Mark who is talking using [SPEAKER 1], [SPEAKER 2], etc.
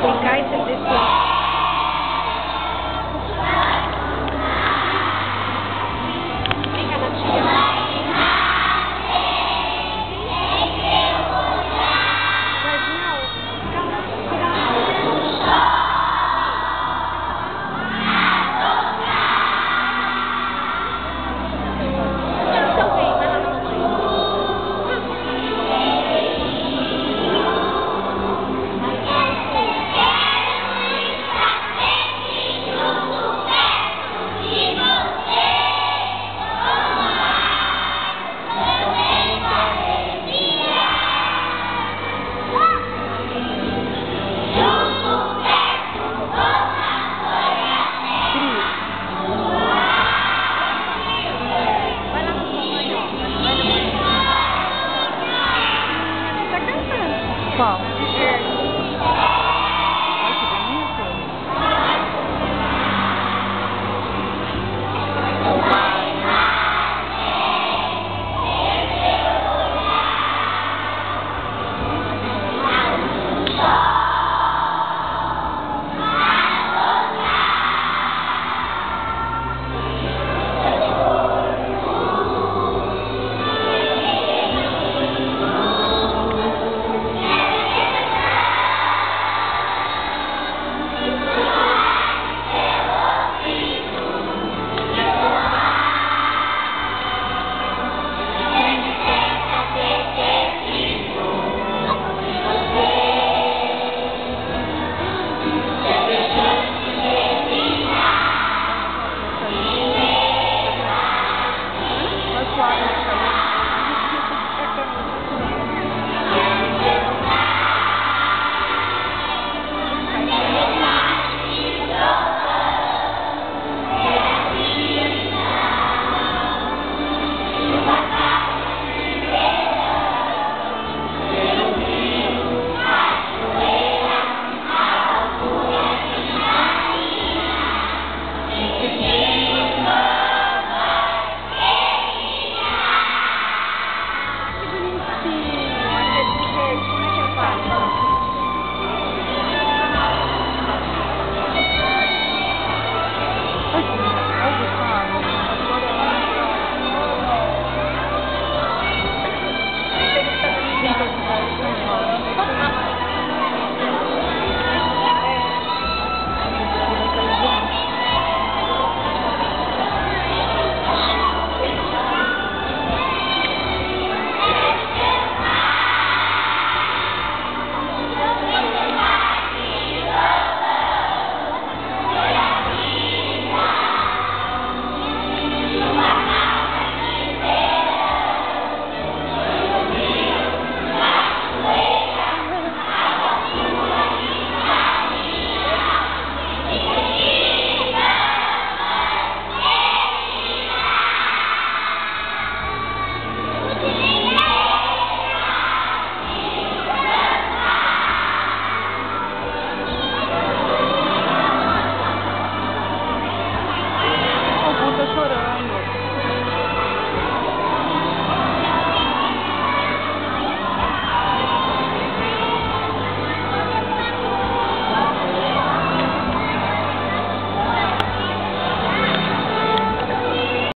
[SPEAKER 1] Thank you.
[SPEAKER 2] 好。